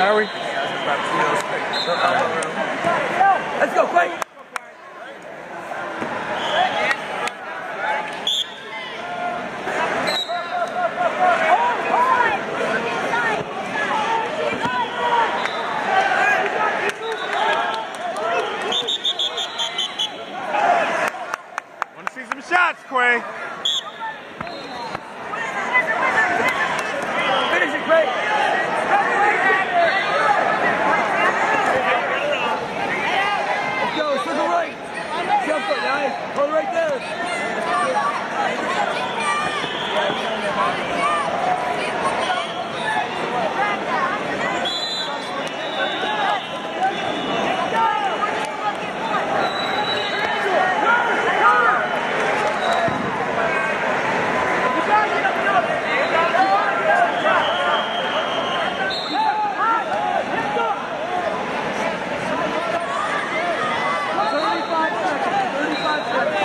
Are we? Let's go, quick! Want to see some shots, Quay? Finish it, Craig! Let's go, circle right! Jump foot, guys! Hold it right there! Thirty-five seconds, thirty-five seconds.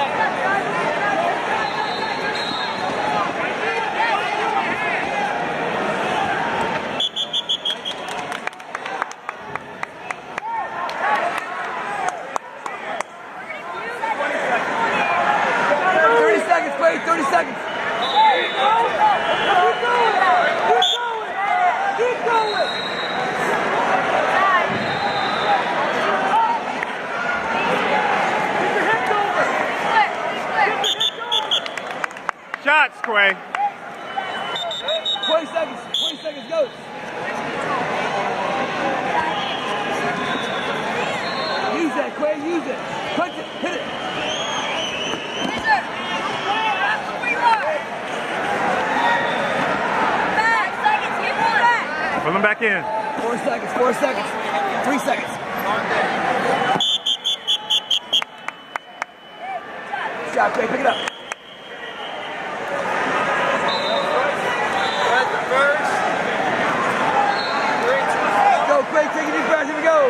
Thirty seconds, Quay, thirty seconds. Keep going! Keep going! Keep going! Keep your hips over! Shots, 20 seconds, 20 seconds, go. Use that, Quay, use it. Punch it, hit it. Pull them back in. Four seconds, four seconds, three seconds. Shot, Quay, pick it up. Go, Quay, take a deep breath, here we go.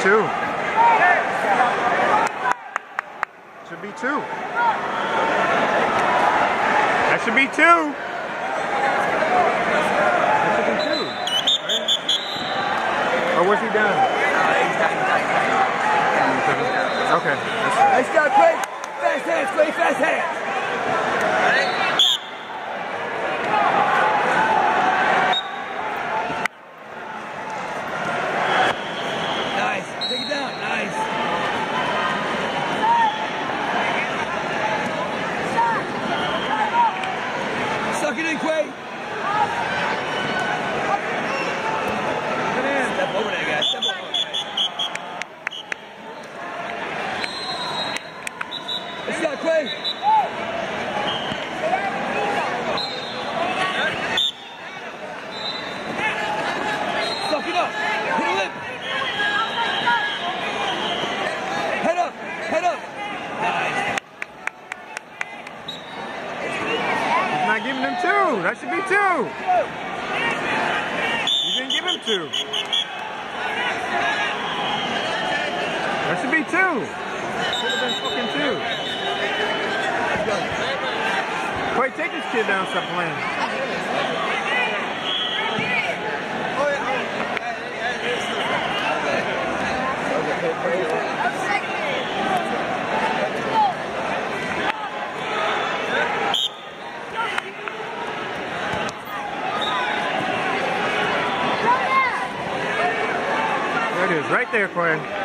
two. Should be two. That should be two. That should be two. Right? Or was he down? Okay. Nice job, Clay. Fast hands, Clay. Fast hands. In, Step over there, guys. Step over. Let's go, Quay. Suck it up. Hit a lip. Head up. Head up. Nice. He's not giving him be two. You didn't give him two. That should be two. Should have been fucking two. Wait, take this kid down, stop playing. There it is, right there, Quinn.